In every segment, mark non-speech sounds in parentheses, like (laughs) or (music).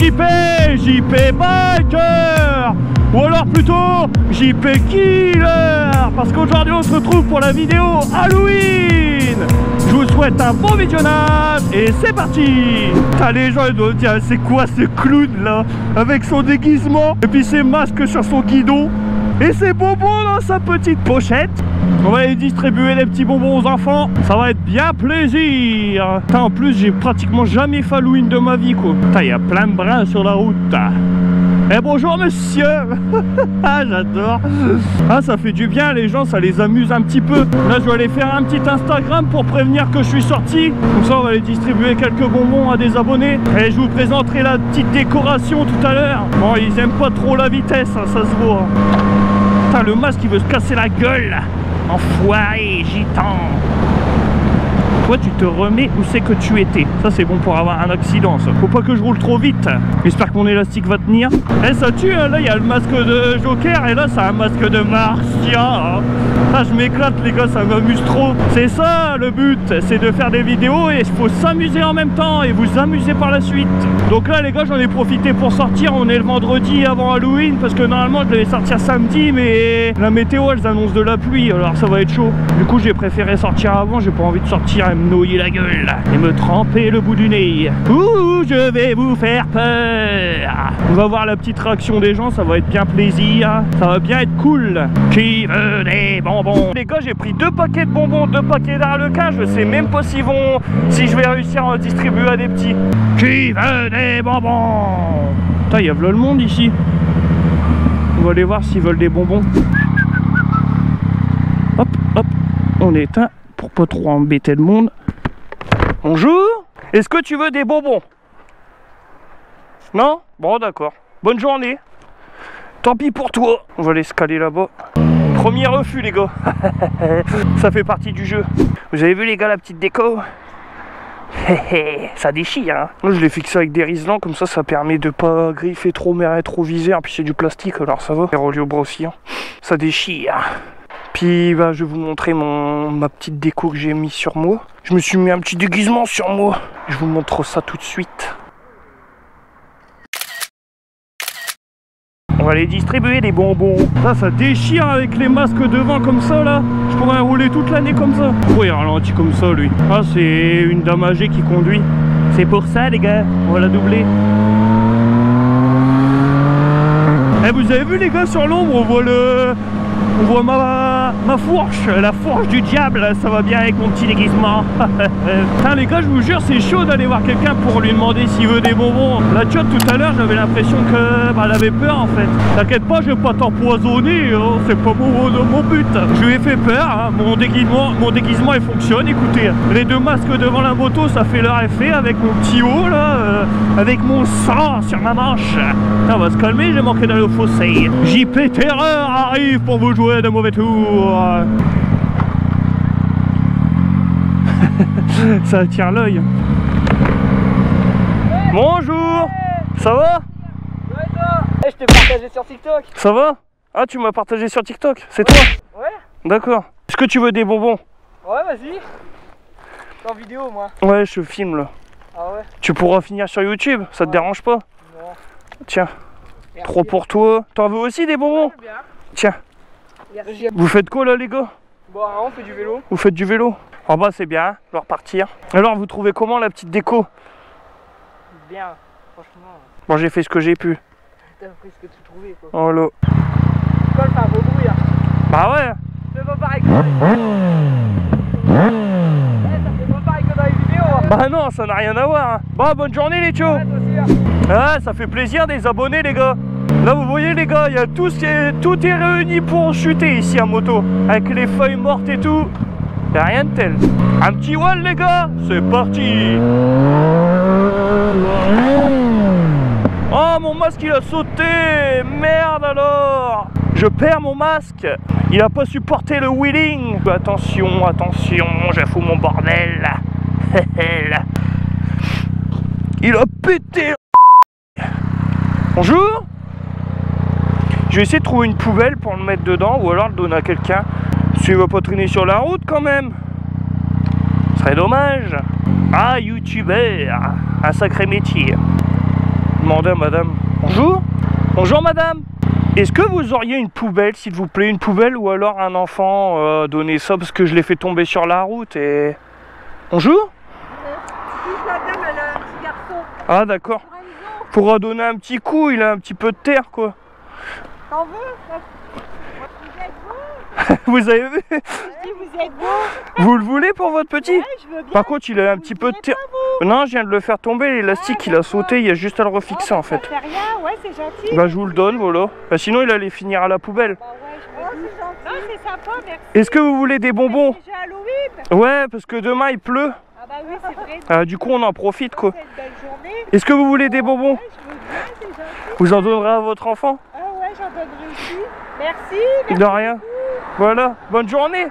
JP, JP Biker. Ou alors plutôt JP Killer. Parce qu'aujourd'hui on se retrouve pour la vidéo Halloween. Je vous souhaite un bon visionnage et c'est parti. T'as les gens ils doivent dire c'est quoi ce clown là Avec son déguisement? Et puis ses masques sur son guidon. Et ses bonbons dans sa petite pochette. On va aller distribuer les petits bonbons aux enfants. Ça va être bien plaisir. En plus, j'ai pratiquement jamais fait Halloween de ma vie, quoi. Putain, il y a plein de brins sur la route. Eh bonjour monsieur (laughs) Ah j'adore Ah ça fait du bien les gens ça les amuse un petit peu Là je vais aller faire un petit Instagram pour prévenir que je suis sorti Comme ça on va aller distribuer quelques bonbons à des abonnés Et je vous présenterai la petite décoration tout à l'heure Bon ils aiment pas trop la vitesse hein, ça se voit Putain le masque il veut se casser la gueule Enfoiré gitan tu te remets où c'est que tu étais. Ça c'est bon pour avoir un accident ça. Faut pas que je roule trop vite. J'espère que mon élastique va tenir. Eh ça tue, hein. là il y a le masque de Joker et là c'est un masque de Martia. Ah je m'éclate les gars, ça m'amuse trop. C'est ça le but, c'est de faire des vidéos et il faut s'amuser en même temps et vous amuser par la suite. Donc là les gars j'en ai profité pour sortir. On est le vendredi avant Halloween parce que normalement je devais sortir samedi mais la météo elle annonce de la pluie alors ça va être chaud. Du coup j'ai préféré sortir avant, j'ai pas envie de sortir et nouiller la gueule et me tremper le bout du nez. Ouh, je vais vous faire peur. On va voir la petite réaction des gens, ça va être bien plaisir. Ça va bien être cool. Qui veut des bonbons? Les gars, j'ai pris deux paquets de bonbons, deux paquets d'arlequins. Je sais même pas si, vont, si je vais réussir à en distribuer à des petits. Qui veut des bonbons? Putain, il y a le monde ici. On va aller voir s'ils veulent des bonbons. Hop, hop, on éteint pour pas trop embêter le monde. Bonjour Est-ce que tu veux des bonbons? Non? Bon d'accord. Bonne journée. Tant pis pour toi. On va aller là-bas. Premier refus les gars. (laughs) Ça fait partie du jeu. Vous avez vu les gars la petite déco? (laughs) Ça déchire hein. Moi je l'ai fixé avec des riselants comme ça ça permet de pas griffer trop mes rétroviseurs puis c'est du plastique alors ça va. Relié au brossillon. Ça déchire. Puis bah, je vais vous montrer mon, ma petite déco que j'ai mis sur moi. Je me suis mis un petit déguisement sur moi. Je vous montre ça tout de suite. On va les distribuer les bonbons. Ça, ça déchire avec les masques devant comme ça là. Je pourrais rouler toute l'année comme ça. Pourquoi il ralentit comme ça lui Ah, c'est une dame âgée qui conduit. C'est pour ça les gars. On va la doubler. Eh, vous avez vu les gars sur l'ombre, on voit le... On voit ma, ma fourche, la fourche du diable, ça va bien avec mon petit déguisement. (laughs) Les gars, je vous jure, c'est chaud d'aller voir quelqu'un pour lui demander s'il veut des bonbons. La tchotte tout à l'heure, j'avais l'impression que bah, elle avait peur en fait. T'inquiète pas, je vais pas t'empoisonner, hein, c'est pas mon, mon, but. Je lui ai fait peur, hein. mon, déguisement, mon déguisement il fonctionne, écoutez. Les deux masques devant la moto, ça fait leur effet avec mon petit haut là, euh, avec mon sang sur ma manche. on va se calmer, j'ai manqué d'aller au fossé. JP Terreur arrive pour vous jouer de mauvais tours. (laughs) Ça attire l'œil. Bonjour Ça va? Eh, je t'ai partagé sur TikTok. Ça va? Ah, tu m'as partagé sur TikTok C'est toi? Ouais D'accord. Est-ce que tu veux des bonbons? Ouais, vas-y. T'es en vidéo, moi. Ouais, je filme là. Ah ouais? Tu pourras finir sur YouTube, ça te Ouais. dérange pas? Non. Tiens, Merci. trop pour toi. T'en veux aussi des bonbons? Ouais, bien. Tiens, Merci. vous faites quoi là les gars? Bon, on fait du vélo. Vous faites du vélo? En bas c'est bien, je vais repartir. Alors vous trouvez comment la petite déco? Bien. Franchement, Bon j'ai fait ce que j'ai pu. t'as pris ce que tu trouvais, quoi. Oh là. Fait un beau bruit, hein. Bah ouais C'est pas pareil que dans les... Eh, ça fait pas pareil que dans les vidéos, hein. Bah non, ça n'a rien à voir. hein. Bon, bonne journée les tchos Ouais, hein. Ah, ça fait plaisir des abonnés les gars Là vous voyez les gars, il y a tout, ce qui est, tout est réuni pour chuter ici à moto. Avec les feuilles mortes et tout. Y a rien de tel. Un petit wall les gars, c'est parti Oh mon masque il a sauté Merde alors Je perds mon masque Il a pas supporté le wheeling Attention, attention, je fous mon bordel. (laughs) Il a pété Bonjour Je vais essayer de trouver une poubelle pour le mettre dedans ou alors le donner à quelqu'un. Si il va pas traîner sur la route quand même. Ce serait dommage. Ah, youtubeur, un sacré métier. demander à madame. Bonjour Bonjour madame Est-ce que vous auriez une poubelle, s'il vous plaît? Une poubelle ou alors un enfant euh, Donnez ça parce que je l'ai fait tomber sur la route et... Bonjour Si la dame, elle a un petit garçon. Ah d'accord. Pour donner un petit coup, il a un petit peu de terre quoi. T'en veux (laughs) Vous avez vu vous êtes beau Vous le voulez pour votre petit Ouais, je veux bien. Par contre, il a un petit peu de terre. Non, je viens de le faire tomber, l'élastique il a sauté, il y a juste à le refixer en Ça fait. fait rien, ouais, c'est gentil. Bah je vous le donne, voilà. Bah, sinon il allait finir à la poubelle. Bah ouais, je veux bien. Non, c'est sympa, merci. Est-ce que vous voulez des bonbons Déjà Halloween Ouais, parce que demain il pleut. Ah bah oui, c'est vrai. Ah, du coup on en profite quoi. Est-ce que vous voulez des bonbons Ouais, je veux bien, c'est gentil. Vous en donnerez à votre enfant Ah ouais, j'en donnerai aussi. Merci. merci De rien. Voilà, bonne journée.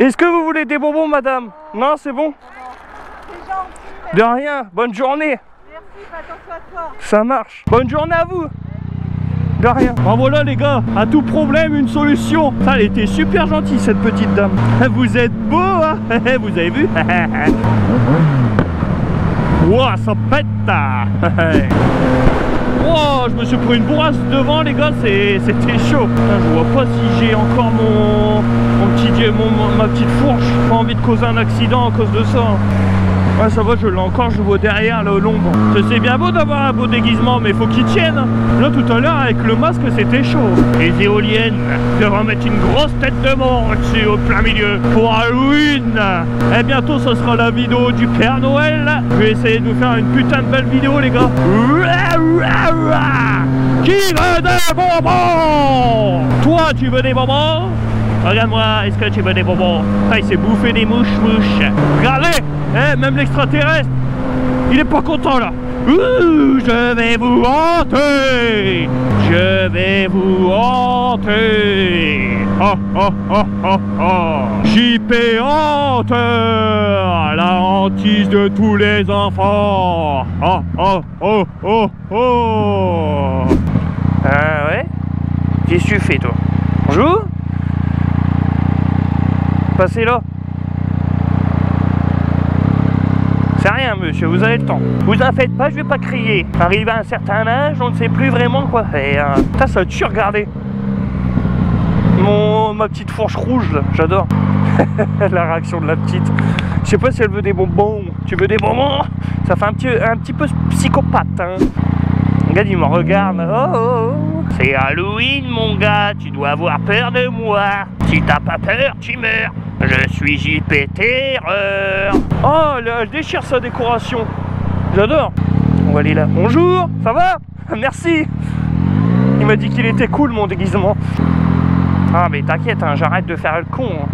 Est-ce que vous voulez des bonbons madame? Non, c'est bon? Gentil. De rien, bonne journée. Merci, fais attention à toi. Ça marche. Bonne journée à vous. De rien. Bon voilà les gars, à tout problème une solution. Ça, elle était super gentille cette petite dame. (laughs) Vous êtes beau, hein (laughs) Vous avez vu (laughs) Ouah, ça pète. Je me suis pris une bourrasse devant les gars, c'était chaud. Je vois pas si j'ai encore mon, petit mon- ma petite fourche. Pas envie de causer un accident à cause de ça. Ouais, ça va, je l'ai encore, je vois derrière, l'ombre. C'est bien beau d'avoir un beau déguisement, mais faut qu'il tienne. Là, tout à l'heure, avec le masque, c'était chaud. Les éoliennes devraient mettre une grosse tête de mort dessus, au plein milieu, pour Halloween. Et bientôt, ce sera la vidéo du Père Noël. Je vais essayer de vous faire une putain de belle vidéo, les gars. Qui veut des bonbons? Toi, tu veux des bonbons? Regarde-moi, est-ce que tu veux des bonbons Ah, il s'est bouffé des mouches-mouches. Regardez eh, Même l'extraterrestre, il est pas content là. Ouh, je vais vous hanter. Je vais vous hanter. Oh, oh, oh, oh, oh JP Hanteur La hantise de tous les enfants. Oh, oh, oh, oh, oh Ah ouais. Qu'est-ce que tu fais toi? Bonjour? Passez là. C'est rien, monsieur, vous avez le temps. Vous en faites pas, je vais pas crier. Arrivé à un certain âge, on ne sait plus vraiment quoi faire. Ça, ça tue, regardez. Mon, ma petite fourche rouge, là, j'adore. (laughs) la réaction de la petite. Je sais pas si elle veut des bonbons. Tu veux des bonbons? Ça fait un petit, un petit peu psychopathe, hein. Regarde, il me regarde. Oh, oh, oh. C'est Halloween, mon gars. Tu dois avoir peur de moi. Si t'as pas peur, tu meurs. Je suis JP Terreur. Oh, là, je déchire sa décoration. J'adore. On va aller là. Bonjour, ça va? (laughs) Merci. Il m'a dit qu'il était cool, mon déguisement. Ah, mais t'inquiète, hein, j'arrête de faire le con. hein.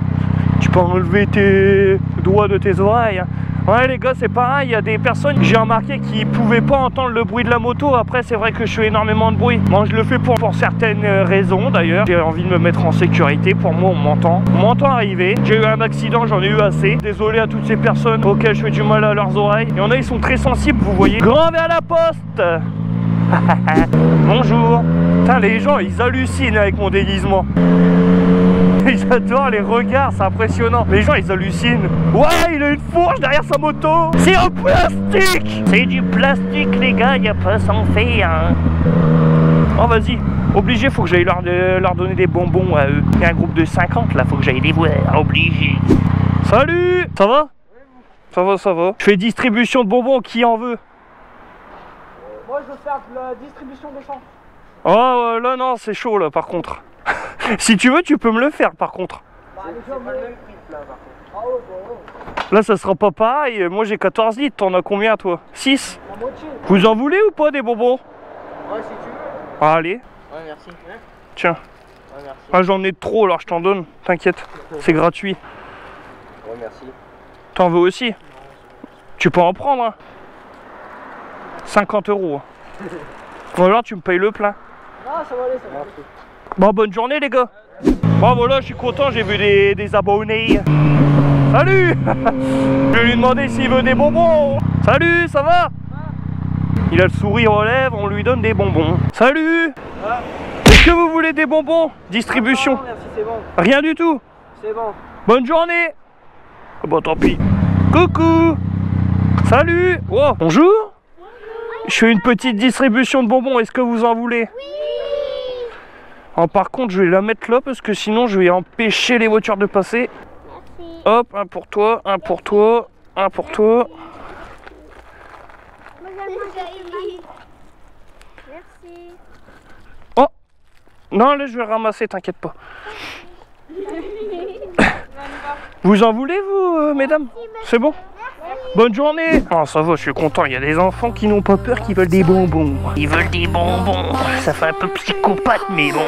Tu peux enlever tes doigts de tes oreilles. hein. Ouais les gars c'est pareil, il y a des personnes j'ai remarqué qui pouvaient pas entendre le bruit de la moto. Après c'est vrai que je fais énormément de bruit. Moi je le fais pour, pour certaines euh, raisons d'ailleurs. J'ai envie de me mettre en sécurité. Pour moi on m'entend. On m'entend arriver. J'ai eu un accident, j'en ai eu assez. Désolé à toutes ces personnes auxquelles je fais du mal à leurs oreilles. Il y en a ils sont très sensibles vous voyez. Grand vers la poste (laughs) Bonjour Putain les gens ils hallucinent avec mon déguisement. Ils adorent les regards, c'est impressionnant. Les gens, ils hallucinent. Ouais, il a une fourche derrière sa moto. C'est en plastique. C'est du plastique, les gars, y a pas sans faire. Hein. Oh, vas-y. Obligé, faut que j'aille leur, euh, leur donner des bonbons à eux. Il y a un groupe de 50 là, faut que j'aille les voir. Obligé. Salut Ça va? Ça va, ça va. Je fais distribution de bonbons, qui en veut? Moi je veux faire de la distribution d'essence. Oh, euh, là, non, c'est chaud là, par contre. Si tu veux, tu peux me le faire, par contre. Ah. Là, ça sera pas pareil. Moi, j'ai 14 litres. T'en as combien, toi? 6 La moitié. Vous en voulez ou pas des bonbons Ouais, si tu veux. Ah, Allez, Ouais, merci. Ouais, tiens. merci. Ah, j'en ai trop, alors je t'en donne. T'inquiète, c'est gratuit. Ouais, merci. T'en veux aussi? Tu peux en prendre, hein 50 euros. (laughs) Ou alors, tu me payes le plein. Non, ça va aller, ça va aller. Bon, bonne journée, les gars. Bon, voilà, je suis content, j'ai vu des, des abonnés. Salut (laughs) Je vais lui demander s'il veut des bonbons. Salut, ça va? Il a le sourire aux lèvres, on lui donne des bonbons. Salut Est-ce que vous voulez des bonbons? Distribution bon. Rien du tout C'est bon. Bonne journée Ah Bon, tant pis. Coucou Salut Oh, bonjour Je fais une petite distribution de bonbons, est-ce que vous en voulez? Oh, par contre, je vais la mettre là parce que sinon je vais empêcher les voitures de passer. Merci. Hop, un pour toi, un pour toi, un pour toi. Merci. Non, là je vais ramasser, t'inquiète pas. (laughs) Vous en voulez, vous, euh, mesdames? C'est bon? Bonne journée Oh, ça va, je suis content. Il y a des enfants qui n'ont pas peur, qui veulent des bonbons. Ils veulent des bonbons. Ça fait un peu psychopathe, mais bon.